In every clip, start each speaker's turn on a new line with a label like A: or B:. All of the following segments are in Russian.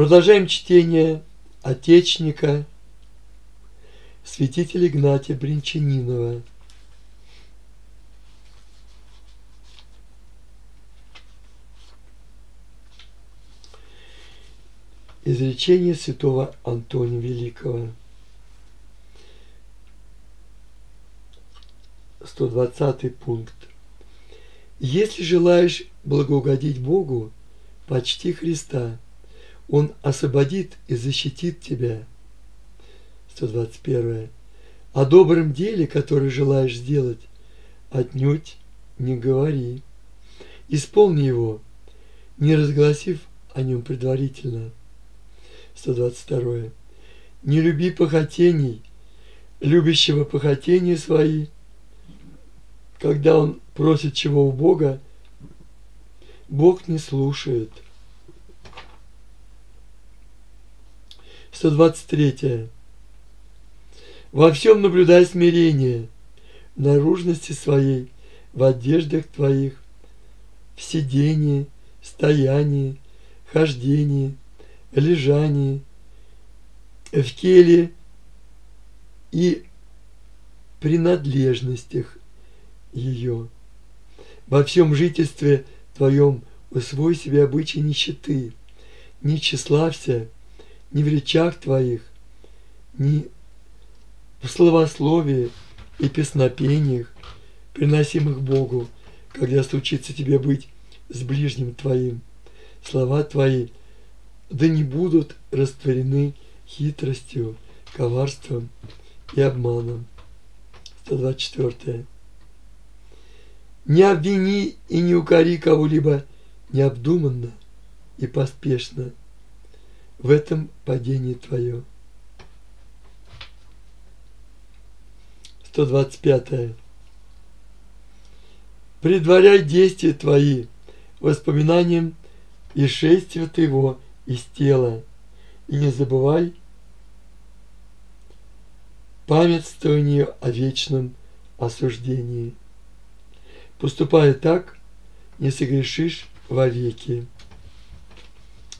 A: Продолжаем чтение Отечника святителя Игнатия Бринчанинова. Изречение святого Антония Великого. 120 пункт. Если желаешь благоугодить Богу, почти Христа. Он освободит и защитит тебя. 121. О добром деле, которое желаешь сделать, отнюдь не говори. Исполни его, не разгласив о нем предварительно. 122. Не люби похотений, любящего похотения свои, когда он просит чего у Бога, Бог не слушает. 123. Во всем наблюдай смирение, в наружности своей, в одеждах твоих, в сидении, стоянии, хождении, лежании, в келе и принадлежностях ее. Во всем жительстве твоем усвой себе обычаи нищеты, не тщеславься, ни в речах твоих, ни в словословии и песнопениях, приносимых Богу, когда случится тебе быть с ближним твоим. Слова твои да не будут растворены хитростью, коварством и обманом. 124. Не обвини и не укори кого-либо необдуманно и поспешно. В этом падение твое. 125. Предваряй действия твои воспоминанием и шествия твоего из тела, и не забывай памятствование о вечном осуждении. Поступая так, не согрешишь вовеки.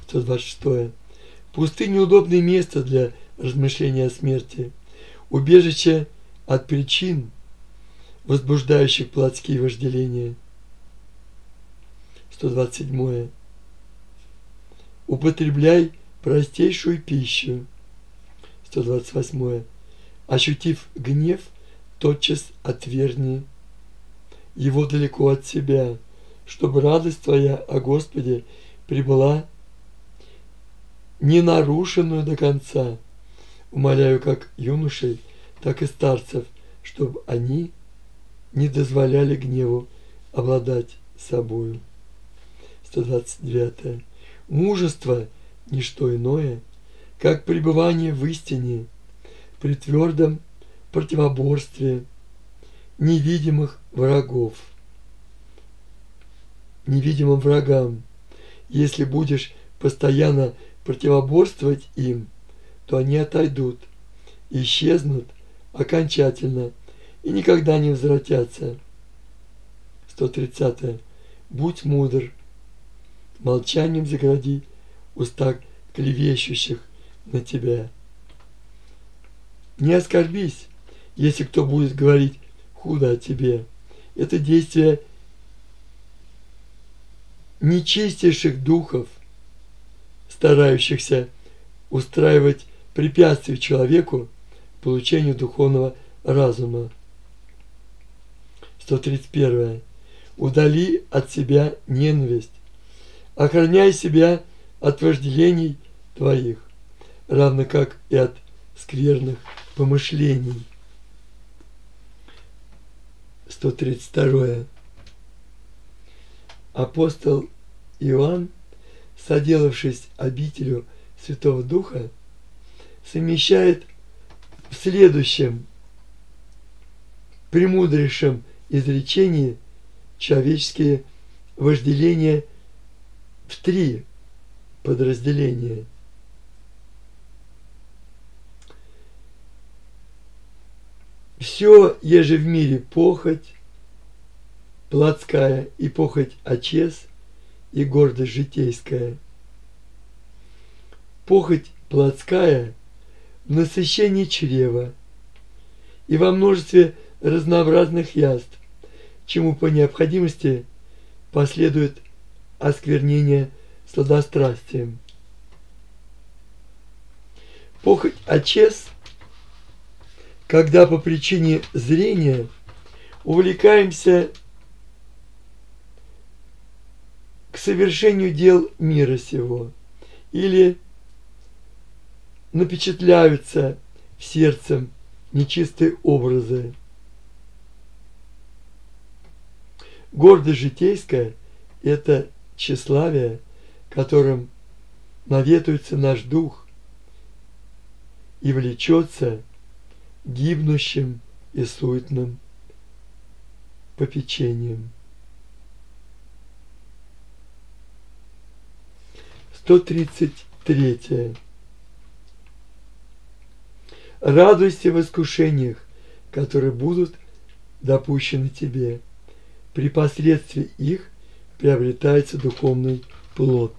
A: 126. Пустыня – удобное место для размышления о смерти, убежище от причин, возбуждающих плотские вожделения. 127. Употребляй простейшую пищу. 128. Ощутив гнев, тотчас отвергни его далеко от себя, чтобы радость твоя о Господе прибыла ненарушенную до конца. Умоляю как юношей, так и старцев, чтобы они не дозволяли гневу обладать собою. 129. Мужество – ничто иное, как пребывание в истине, при твердом противоборстве невидимых врагов, невидимым врагам. Если будешь постоянно противоборствовать им, то они отойдут, исчезнут окончательно и никогда не возвратятся. 130. Будь мудр, молчанием загради уста клевещущих на тебя. Не оскорбись, если кто будет говорить худо о тебе. Это действие нечистейших духов – старающихся устраивать препятствия человеку получению духовного разума. 131. Удали от себя ненависть. Охраняй себя от вожделений твоих, равно как и от скверных помышлений. 132. Апостол Иоанн соделавшись обителю Святого Духа, совмещает в следующем премудрейшем изречении человеческие вожделения в три подразделения. Все, еже в мире похоть, плотская и похоть очес, и гордость житейская. похоть плотская в насыщении чрева и во множестве разнообразных яств, чему по необходимости последует осквернение сладострастием. Похоть очес, когда по причине зрения увлекаемся к совершению дел мира сего или напечатляются в сердце нечистые образы. Гордость житейская – это тщеславие, которым наветуется наш дух и влечется гибнущим и суетным попечением. 133. Радуйся в искушениях, которые будут допущены тебе. При посредстве их приобретается духовный плод.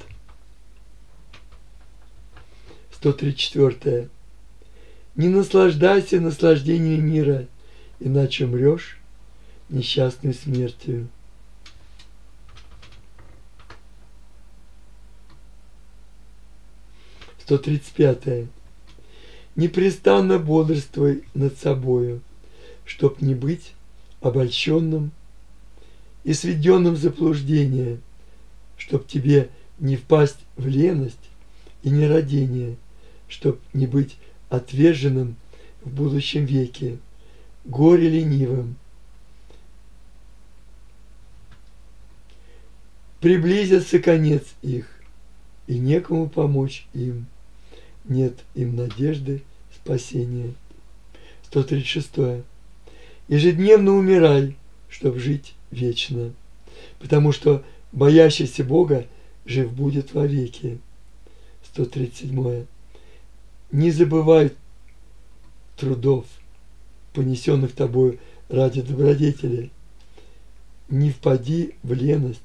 A: 134. Не наслаждайся наслаждением мира, иначе умрешь несчастной смертью. 135. Непрестанно бодрствуй над собою, чтоб не быть обольщенным и сведенным в заблуждение, чтоб тебе не впасть в леность и нерадение, чтоб не быть отверженным в будущем веке, горе ленивым. Приблизится конец их, и некому помочь им нет им надежды спасения. 136. Ежедневно умирай, чтобы жить вечно, потому что боящийся Бога жив будет вовеки. 137. Не забывай трудов, понесенных тобою ради добродетели. Не впади в леность,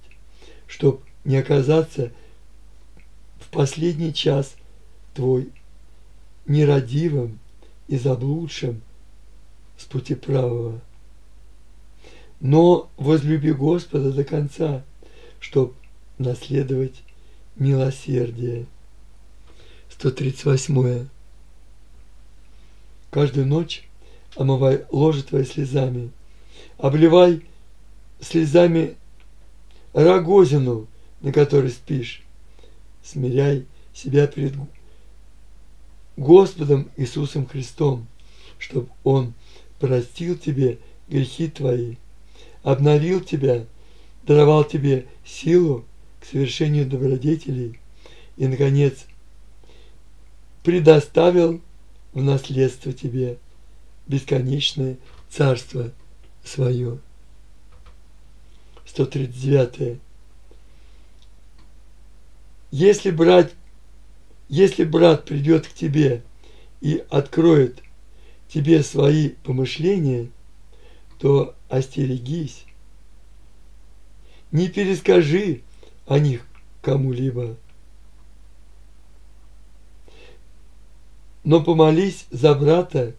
A: чтоб не оказаться в последний час – твой нерадивым и заблудшим с пути правого. Но возлюби Господа до конца, чтоб наследовать милосердие. 138. Каждую ночь омывай ложе твои слезами, обливай слезами рогозину, на которой спишь, смиряй себя перед Господом Иисусом Христом, чтобы Он простил тебе грехи твои, обновил тебя, даровал тебе силу к совершению добродетелей и, наконец, предоставил в наследство тебе бесконечное царство свое. 139. Если брать если брат придет к тебе и откроет тебе свои помышления, то остерегись. Не перескажи о них кому-либо. Но помолись за брата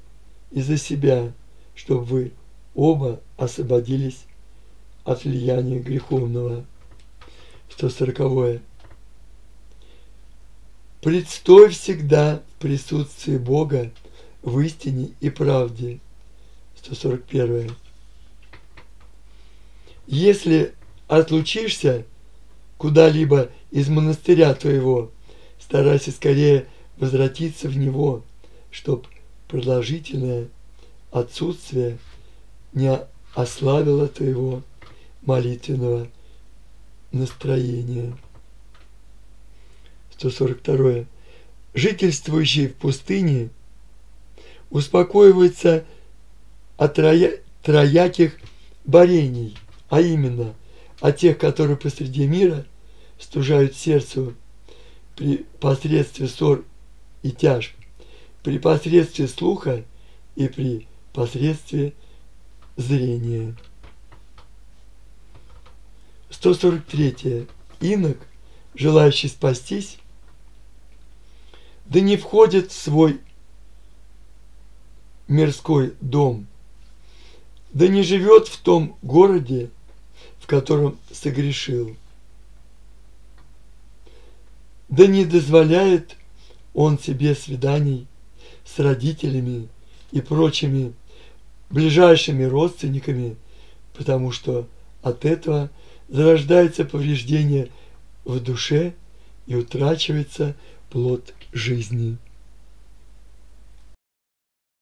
A: и за себя, чтобы вы оба освободились от влияния греховного. 140. -е. Предстой всегда в присутствии Бога в истине и правде. 141. Если отлучишься куда-либо из монастыря твоего, старайся скорее возвратиться в него, чтоб продолжительное отсутствие не ослабило твоего молитвенного настроения. 142. Жительствующие в пустыне успокоиваются от троя, трояких борений, а именно от тех, которые посреди мира стужают сердцу при посредстве ссор и тяжб, при посредстве слуха и при посредстве зрения. 143. Инок, желающий спастись, да не входит в свой мирской дом, да не живет в том городе, в котором согрешил. Да не дозволяет он себе свиданий с родителями и прочими ближайшими родственниками, потому что от этого зарождается повреждение в душе и утрачивается плод жизни.